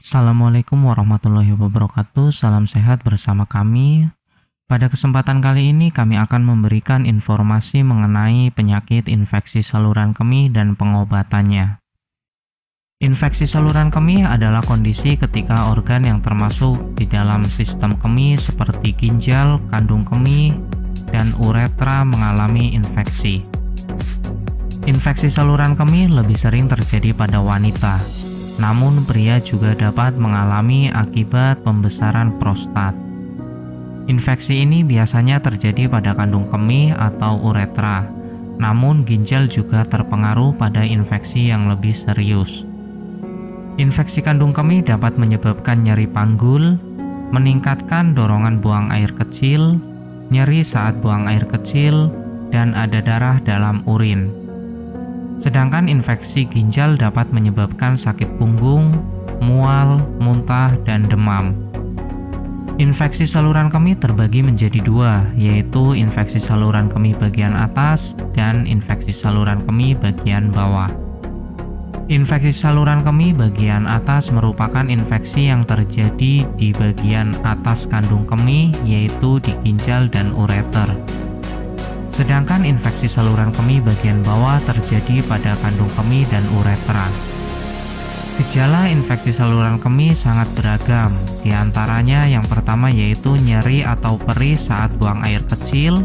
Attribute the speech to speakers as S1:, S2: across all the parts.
S1: Assalamualaikum warahmatullahi wabarakatuh. Salam sehat bersama kami. Pada kesempatan kali ini kami akan memberikan informasi mengenai penyakit infeksi saluran kemih dan pengobatannya. Infeksi saluran kemih adalah kondisi ketika organ yang termasuk di dalam sistem kemih seperti ginjal, kandung kemih, dan uretra mengalami infeksi. Infeksi saluran kemih lebih sering terjadi pada wanita, namun pria juga dapat mengalami akibat pembesaran prostat. Infeksi ini biasanya terjadi pada kandung kemih atau uretra, namun ginjal juga terpengaruh pada infeksi yang lebih serius. Infeksi kandung kemih dapat menyebabkan nyeri panggul, meningkatkan dorongan buang air kecil, nyeri saat buang air kecil, dan ada darah dalam urin. Sedangkan infeksi ginjal dapat menyebabkan sakit punggung, mual, muntah, dan demam. Infeksi saluran kemih terbagi menjadi dua, yaitu infeksi saluran kemih bagian atas dan infeksi saluran kemih bagian bawah. Infeksi saluran kemih bagian atas merupakan infeksi yang terjadi di bagian atas kandung kemih, yaitu di ginjal dan ureter. Sedangkan infeksi saluran kemih bagian bawah terjadi pada kandung kemih dan uretra. Gejala infeksi saluran kemih sangat beragam, di antaranya yang pertama yaitu nyeri atau perih saat buang air kecil,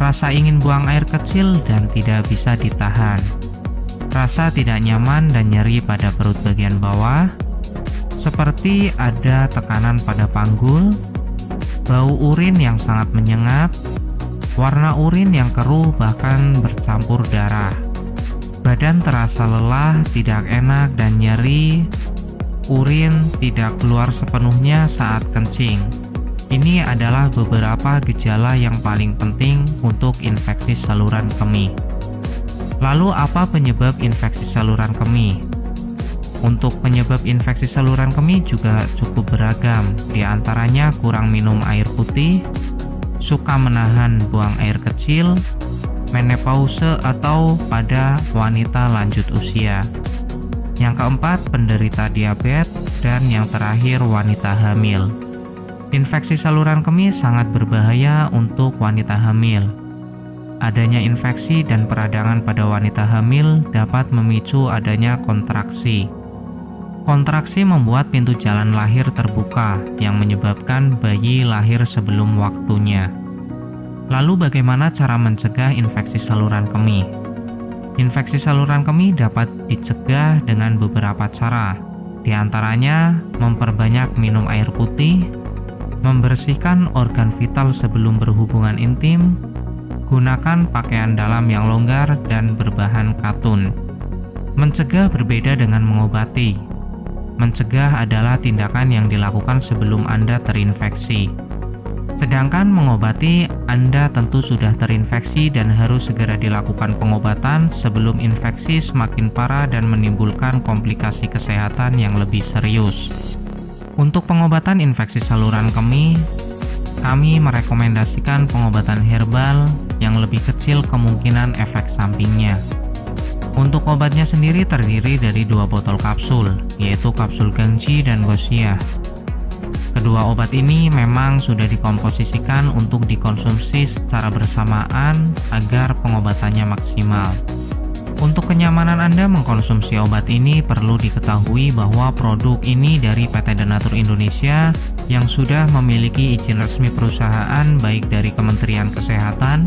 S1: rasa ingin buang air kecil dan tidak bisa ditahan, rasa tidak nyaman dan nyeri pada perut bagian bawah, seperti ada tekanan pada panggul, bau urin yang sangat menyengat, warna urin yang keruh bahkan bercampur darah. Badan terasa lelah, tidak enak, dan nyeri. Urin tidak keluar sepenuhnya saat kencing. Ini adalah beberapa gejala yang paling penting untuk infeksi saluran kemih. Lalu apa penyebab infeksi saluran kemih? Untuk penyebab infeksi saluran kemih juga cukup beragam, di antaranya kurang minum air putih, suka menahan buang air kecil, menopause atau pada wanita lanjut usia. Yang keempat, penderita diabetes dan yang terakhir wanita hamil. Infeksi saluran kemih sangat berbahaya untuk wanita hamil. Adanya infeksi dan peradangan pada wanita hamil dapat memicu adanya kontraksi Kontraksi membuat pintu jalan lahir terbuka yang menyebabkan bayi lahir sebelum waktunya. Lalu bagaimana cara mencegah infeksi saluran kemih? Infeksi saluran kemih dapat dicegah dengan beberapa cara. Di antaranya, memperbanyak minum air putih, membersihkan organ vital sebelum berhubungan intim, gunakan pakaian dalam yang longgar dan berbahan katun. Mencegah berbeda dengan mengobati. Mencegah adalah tindakan yang dilakukan sebelum Anda terinfeksi. Sedangkan mengobati, Anda tentu sudah terinfeksi dan harus segera dilakukan pengobatan sebelum infeksi semakin parah dan menimbulkan komplikasi kesehatan yang lebih serius. Untuk pengobatan infeksi saluran kemih, kami merekomendasikan pengobatan herbal yang lebih kecil kemungkinan efek sampingnya. Untuk obatnya sendiri terdiri dari dua botol kapsul, yaitu kapsul Gangji dan Gosia. Kedua obat ini memang sudah dikomposisikan untuk dikonsumsi secara bersamaan agar pengobatannya maksimal. Untuk kenyamanan Anda mengkonsumsi obat ini perlu diketahui bahwa produk ini dari PT Denatur Indonesia yang sudah memiliki izin resmi perusahaan baik dari Kementerian Kesehatan,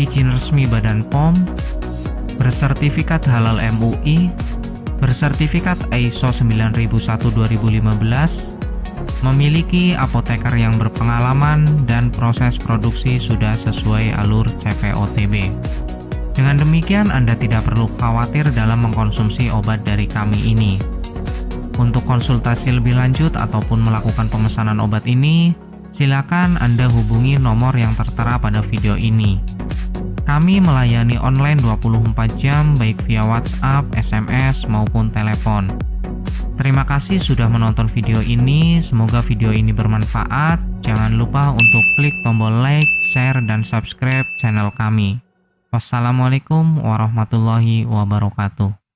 S1: izin resmi Badan POM, bersertifikat halal MUI, bersertifikat ISO 9001-2015, memiliki apoteker yang berpengalaman dan proses produksi sudah sesuai alur CPOTB. Dengan demikian, Anda tidak perlu khawatir dalam mengkonsumsi obat dari kami ini. Untuk konsultasi lebih lanjut ataupun melakukan pemesanan obat ini, silakan Anda hubungi nomor yang tertera pada video ini. Kami melayani online 24 jam baik via WhatsApp, SMS, maupun telepon. Terima kasih sudah menonton video ini, semoga video ini bermanfaat. Jangan lupa untuk klik tombol like, share, dan subscribe channel kami. Wassalamualaikum warahmatullahi wabarakatuh.